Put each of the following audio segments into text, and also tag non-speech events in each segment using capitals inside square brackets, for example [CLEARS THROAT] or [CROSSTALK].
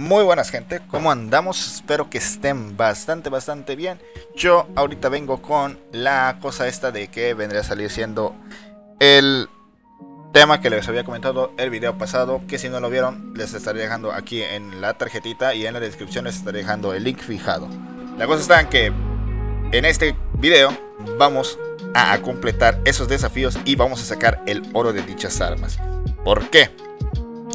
Muy buenas gente, ¿cómo andamos? Espero que estén bastante, bastante bien. Yo ahorita vengo con la cosa esta de que vendría a salir siendo el tema que les había comentado el video pasado. Que si no lo vieron, les estaré dejando aquí en la tarjetita y en la descripción les estaré dejando el link fijado. La cosa está en que en este video vamos a completar esos desafíos y vamos a sacar el oro de dichas armas. ¿Por qué?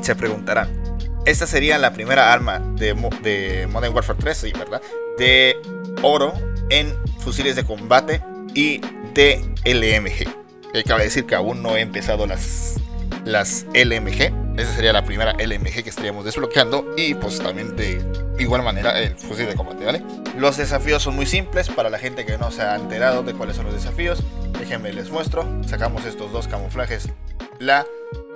Se preguntarán. Esta sería la primera arma de, de Modern Warfare 3, sí, ¿verdad? De oro en fusiles de combate y de LMG. Y cabe decir que aún no he empezado las, las LMG. Esa sería la primera LMG que estaríamos desbloqueando. Y pues también de igual manera el fusil de combate, ¿vale? Los desafíos son muy simples para la gente que no se ha enterado de cuáles son los desafíos. Déjenme les muestro. Sacamos estos dos camuflajes. La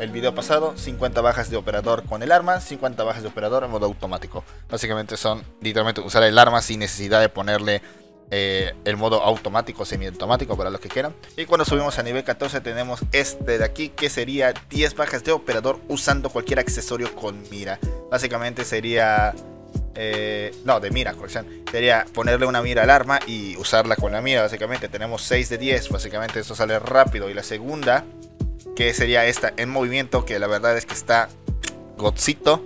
el video pasado, 50 bajas de operador con el arma, 50 bajas de operador en modo automático. Básicamente son literalmente usar el arma sin necesidad de ponerle eh, el modo automático, semiautomático para los que quieran. Y cuando subimos a nivel 14 tenemos este de aquí que sería 10 bajas de operador usando cualquier accesorio con mira. Básicamente sería... Eh, no, de mira, corrección. Sería ponerle una mira al arma y usarla con la mira. Básicamente tenemos 6 de 10. Básicamente esto sale rápido. Y la segunda que sería esta en movimiento, que la verdad es que está godzito.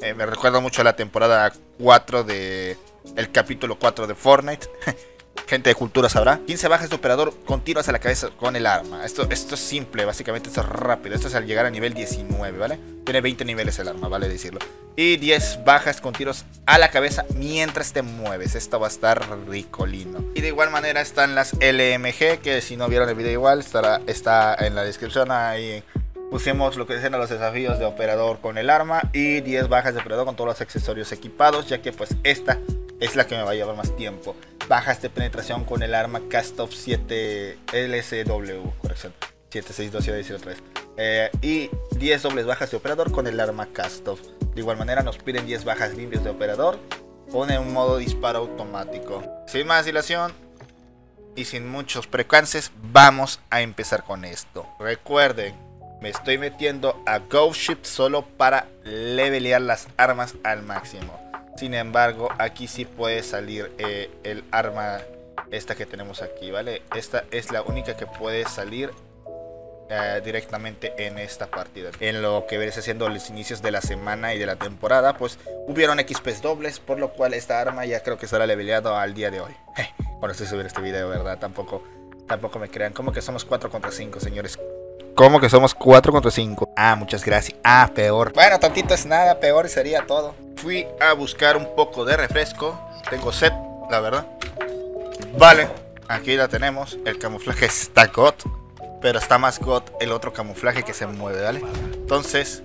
Eh, me recuerda mucho a la temporada 4 de... El capítulo 4 de Fortnite. [LAUGHS] Gente de cultura sabrá. 15 bajas de operador continuas a la cabeza con el arma. Esto, esto es simple, básicamente esto es rápido. Esto es al llegar a nivel 19, ¿vale? Tiene 20 niveles el arma, vale decirlo. Y 10 bajas con tiros a la cabeza mientras te mueves. Esto va a estar ricolino. Y de igual manera están las LMG, que si no vieron el video igual, estará, está en la descripción ahí. Pusimos lo que dicen los desafíos de operador con el arma y 10 bajas de operador con todos los accesorios equipados, ya que pues esta es la que me va a llevar más tiempo. Bajas de penetración con el arma Castov 7 LSW, corrección. 76203. Eh, y 10 dobles bajas de operador con el arma Castov. De igual manera nos piden 10 bajas limpias de operador. Pone un modo disparo automático. Sin más dilación y sin muchos precances, vamos a empezar con esto. Recuerden, me estoy metiendo a Ghost Ship solo para levelear las armas al máximo. Sin embargo, aquí sí puede salir eh, el arma esta que tenemos aquí, ¿vale? Esta es la única que puede salir eh, directamente en esta partida. En lo que ves haciendo los inicios de la semana y de la temporada, pues hubieron XPs dobles, por lo cual esta arma ya creo que será leveleado al día de hoy. [LAUGHS] Bueno, estoy subiendo este video, ¿verdad? Tampoco, tampoco me crean. ¿Cómo que somos 4 contra 5, señores? ¿Cómo que somos 4 contra 5? Ah, muchas gracias. Ah, peor. Bueno, tantito es nada, peor sería todo. Fui a buscar un poco de refresco. Tengo sed, la verdad. Vale, aquí la tenemos. El camuflaje [LAUGHS] está God. Pero está más God el otro camuflaje que se mueve, ¿vale? Entonces,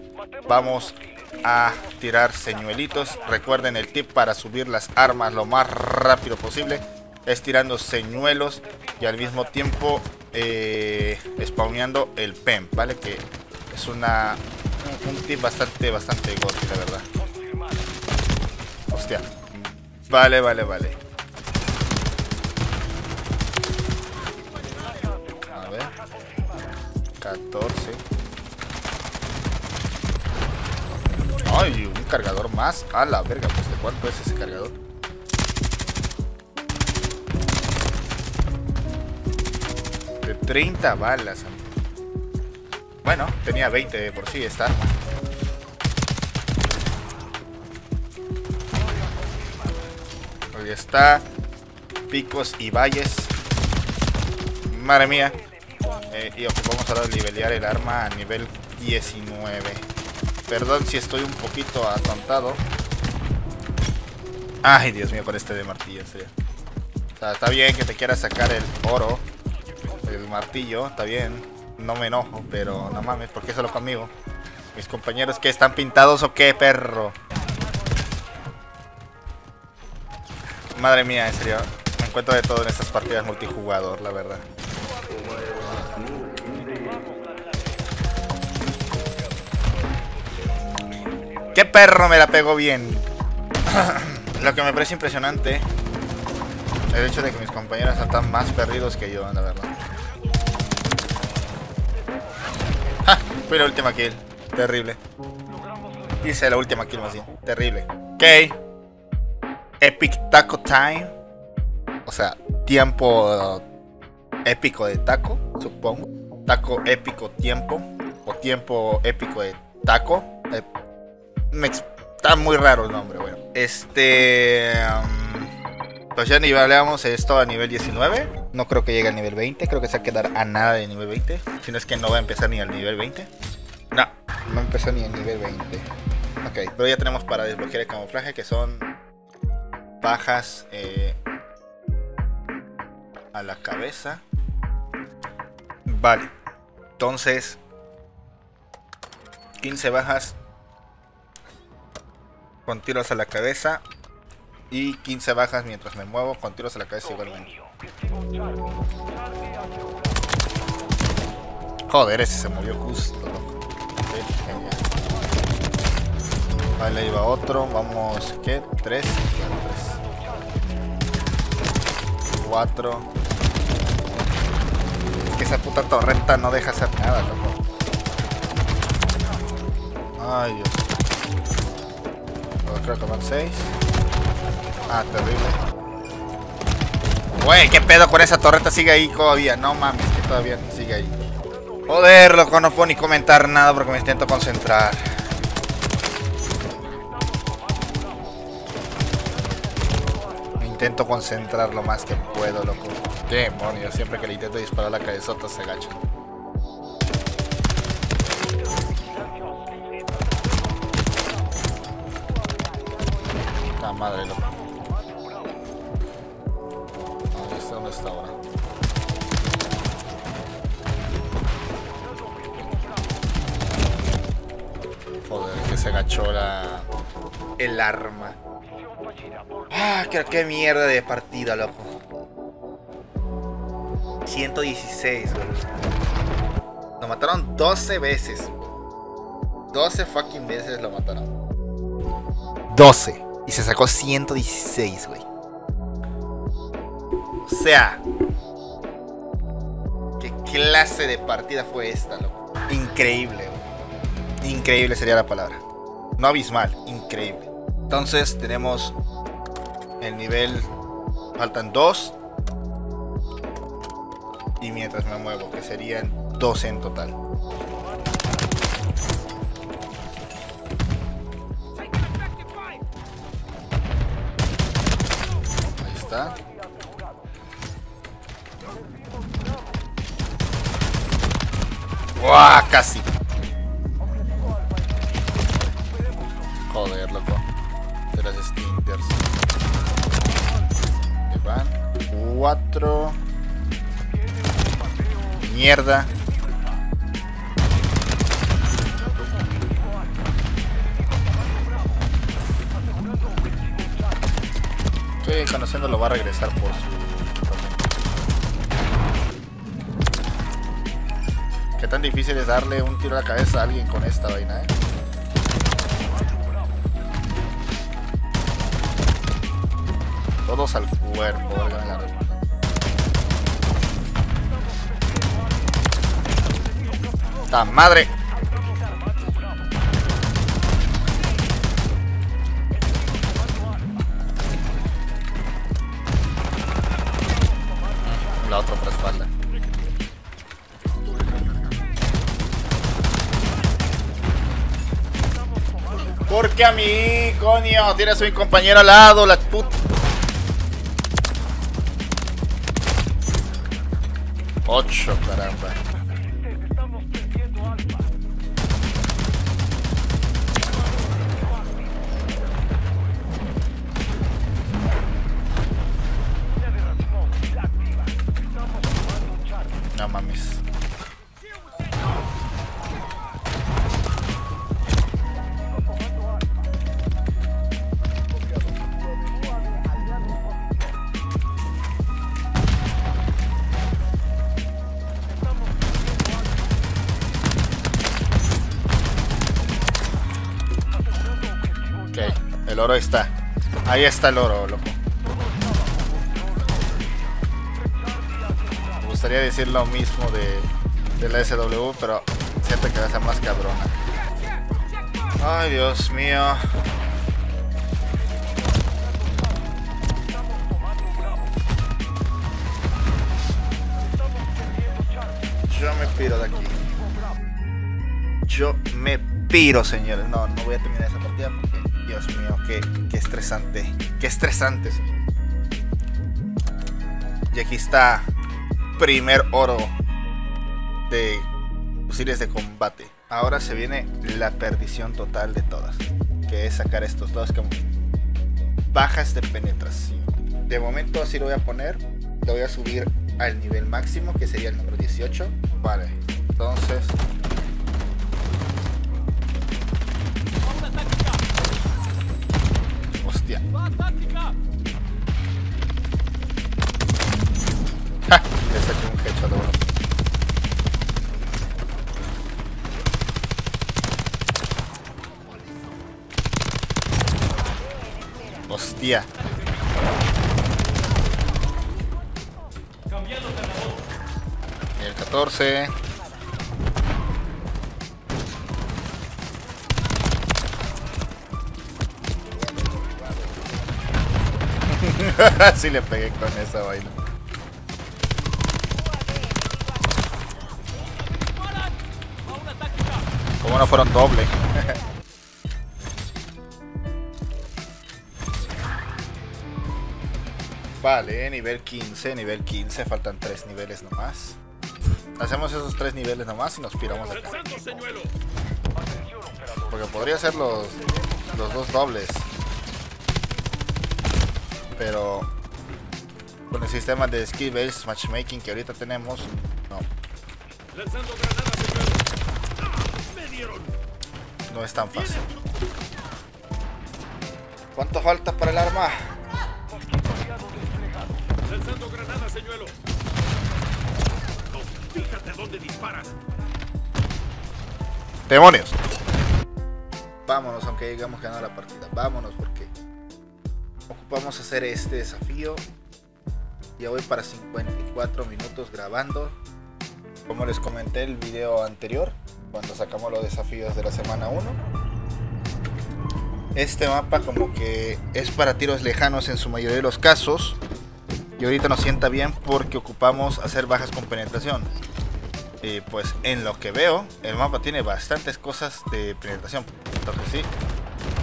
vamos a tirar señuelitos. Recuerden el tip para subir las armas lo más rápido posible. Es tirando señuelos y al mismo tiempo eh, el PEM, ¿vale? Que es una un, tip bastante, bastante god, la verdad. Hostia. Vale, vale, vale. A ver. 14. Ay, un cargador más. A la verga, pues de cuánto es ese cargador. De 30 balas. Bueno, tenía 20 por sí esta Ahí está. Picos y valles. Madre mía. Eh, y vamos a nivelear el arma a nivel 19. Perdón si estoy un poquito atontado. Ay, Dios mío, con este de martillo, O sea, está bien que te quieras sacar el oro. El martillo, está bien. No me enojo, pero no mames, ¿por qué solo conmigo? Mis compañeros que están pintados o qué, perro. Madre mía, en serio. Me encuentro de todo en estas partidas multijugador, la verdad. ¡Qué perro me la pegó bien! [CLEARS THROAT] Lo que me parece impresionante el hecho de que mis compañeros están más perdidos que yo, la verdad. [LAUGHS] ¡Ja! Fui la última kill. Terrible. Dice la última kill más bien. Terrible. Ok. Epic Taco Time. O sea, tiempo épico de taco, supongo. Taco épico tiempo. O tiempo épico de taco. Eh, está muy raro el nombre, bueno. Este. Um, pues ya nivelamos esto a nivel 19. No creo que llegue al nivel 20. Creo que se va a quedar a nada de nivel 20. Si no es que no va a empezar ni al nivel 20. No, no empezó ni al nivel 20. Ok, pero ya tenemos para desbloquear el camuflaje que son bajas eh, a la cabeza. Vale, entonces 15 bajas con tiros a la cabeza y 15 bajas mientras me muevo con tiros a la cabeza igualmente. Joder, ese se movió justo. Vale, ahí va otro. Vamos, ¿qué? Tres. Cuatro. Es que esa puta torreta no deja hacer nada, loco. Ay, Dios. Creo que van seis. Ah, terrible. Güey, ¿qué pedo con esa torreta? Sigue ahí todavía. No mames, que todavía sigue ahí. Joder, loco, no puedo ni comentar nada porque me intento concentrar. Intento concentrar lo más que puedo, loco. Demonios, siempre que le intento disparar la cabezota se agacha. La madre, loco. ¿Dónde está ahora? Joder, que se agachó la... el arma. Ah, qué, mierda de partida, loco. 116, güey. Lo mataron 12 veces. 12 fucking veces lo mataron. 12. Y se sacó 116, güey. O sea. ¿Qué clase de partida fue esta, loco? Increíble, güey. Increíble sería la palabra. No abismal, increíble. Entonces tenemos el nivel. Faltan dos. Y mientras me muevo, que serían dos en total. Ahí está. ¡Uah! Casi. Mierda. Estoy conociendo lo va a regresar por su... Qué tan difícil es darle un tiro a la cabeza a alguien con esta vaina, eh. Todos al cuerpo, valga la redundancia. ¡Ta madre! La otra por espalda. Porque a mí, coño, tienes a mi compañero al lado, la puta. Ocho, caramba. El oro está. Ahí está el oro, loco. Me gustaría decir lo mismo de, de la SW, pero siento que va a ser más cabrona. Ay, Dios mío. Yo me piro de aquí. Yo me piro, señores. No, no voy a terminar esa partida Dios mío, qué, qué estresante. Qué estresante. Y aquí está. Primer oro de fusiles de combate. Ahora se viene la perdición total de todas. Que es sacar estos dos como bajas de penetración. De momento así lo voy a poner. Lo voy a subir al nivel máximo que sería el número 18. Vale. Entonces Hostia. Ja, un headshot. Hostia. El 14. [LAUGHS] sí le pegué con esa vaina. Como no fueron doble. vale, nivel 15, nivel 15, faltan 3 niveles nomás. Hacemos esos 3 niveles nomás y nos piramos acá. Porque podría ser los, los dos dobles. Pero con el sistema de skill based matchmaking que ahorita tenemos, no. No es tan fácil. ¿Cuánto falta para el arma? Lanzando señuelo. No, fíjate dónde disparas. ¡Demonios! Vámonos, aunque hayamos ganado la partida. Vámonos, porque ocupamos hacer este desafío. Ya voy para 54 minutos grabando. Como les comenté el video anterior, cuando sacamos los desafíos de la semana 1. Este mapa como que es para tiros lejanos en su mayoría de los casos. Y ahorita nos sienta bien porque ocupamos hacer bajas con penetración. Y pues en lo que veo, el mapa tiene bastantes cosas de penetración. Entonces sí,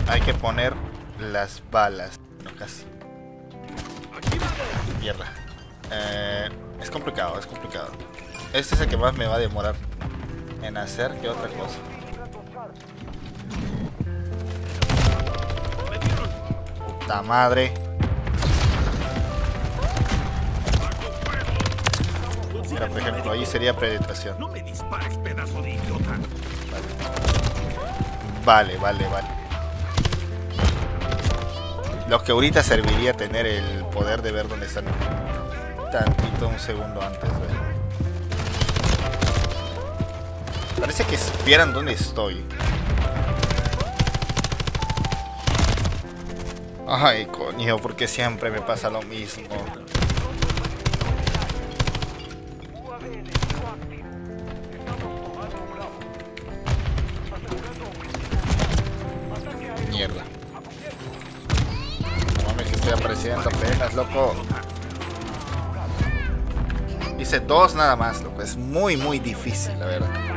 hay que poner las balas. No, casi. Mierda. Eh, es complicado, es complicado. Este es el que más me va a demorar en hacer que otra cosa. Puta madre. Mira, por ejemplo, ahí sería penetración. No me dispares, pedazo de idiota. Vale, vale, vale. Lo que ahorita serviría tener el poder de ver dónde están tantito un segundo antes. Parece que supieran dónde estoy. Ay, coño, porque siempre me pasa lo mismo. Mierda. Estoy apareciendo apenas, loco. Hice dos nada más, loco. Es muy, muy difícil, la verdad.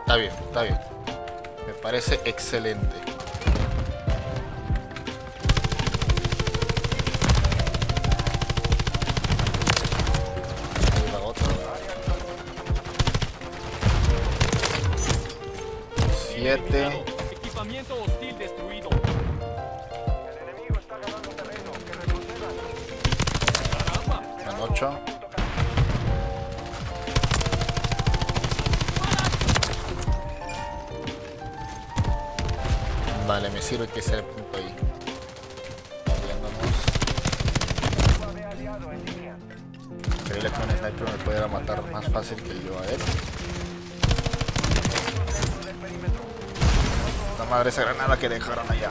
Está bien, está bien. Me parece excelente. Vale, me sirve que sea el punto ahí. Increíble que un sniper me pudiera matar más fácil que yo a él. La madre esa granada que dejaron allá.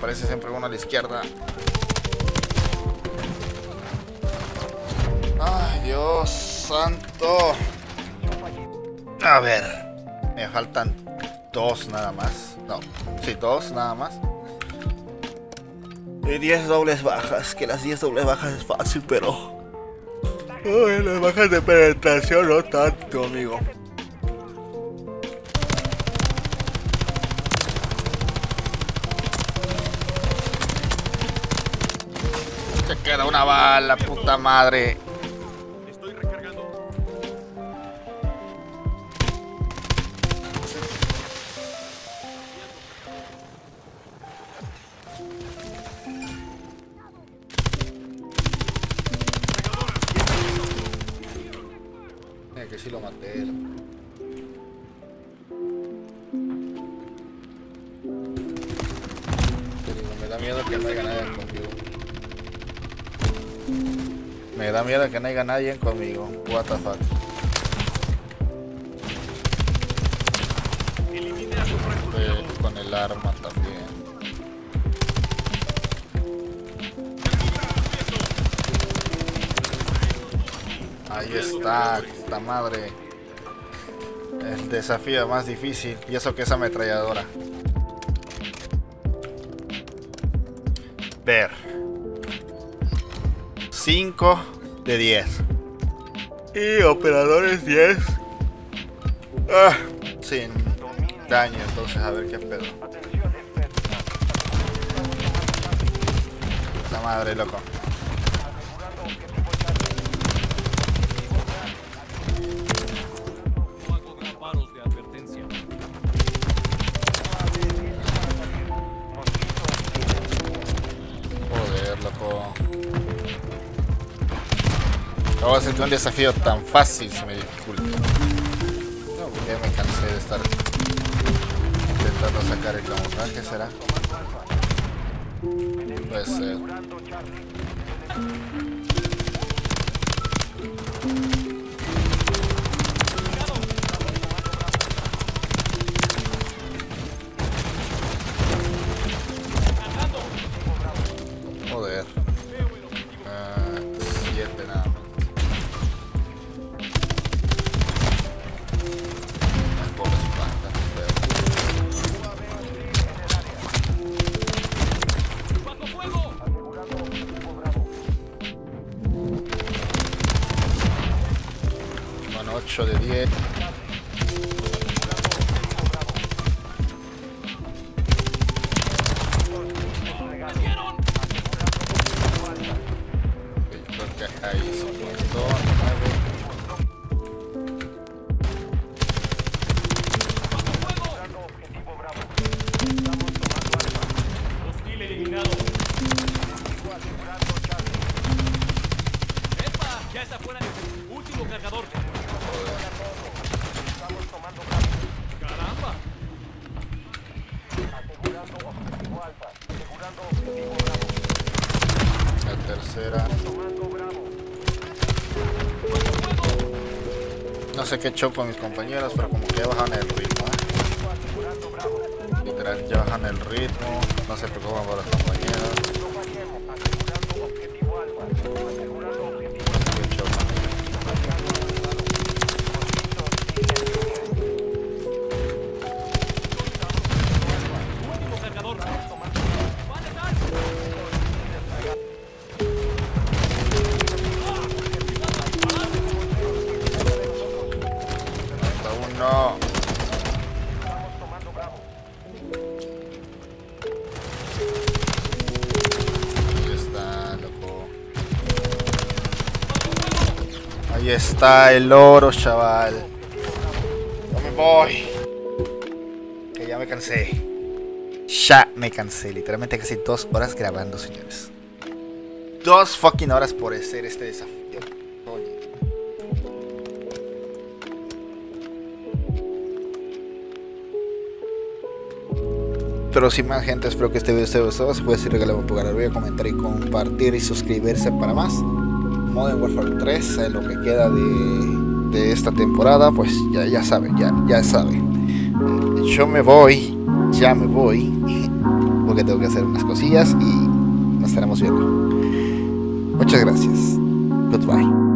Parece siempre uno a la izquierda. Ay, Dios santo. A ver. Me faltan dos nada más. No, sí, dos nada más. Y 10 dobles bajas. Que las 10 dobles bajas es fácil, pero. Ay, las bajas de penetración no tanto, amigo. Queda una bala, puta madre. Estoy recargando. Mira que sí lo maté. Digo, me da miedo que no haya nadie da miedo que no haya nadie conmigo. What the fuck. Eh, con el arma también. Ahí está, puta madre. El desafío más difícil. Y eso que es ametralladora. Ver. 5 de 10. Y operadores 10. Ah, sin daño, entonces a ver qué pedo. La madre, loco. Joder, loco. Acabo de hacer que un desafío tan fácil se me porque ya me cansé de estar intentando sacar el camuflaje, ¿será? Puede ser. 8 de 10. Sé qué con mis compañeros, pero como que ya bajaron el ritmo. ¿eh? Literal, ya bajan el ritmo, no se preocupan por los compañeros. Está el oro, chaval. No me voy. Que ya me cansé. Ya me cansé. Literalmente casi dos horas grabando, señores. Dos fucking horas por hacer este desafío. Pero sin más gente, espero que este video te gustó. Si puede ser regalar un poco voy a comentar y compartir y suscribirse para más. Modern Warfare 3, es lo que queda de, de esta temporada, pues ya, ya saben, ya, ya saben. Yo me voy, ya me voy, porque tengo que hacer unas cosillas y nos estaremos viendo. Muchas gracias. Goodbye.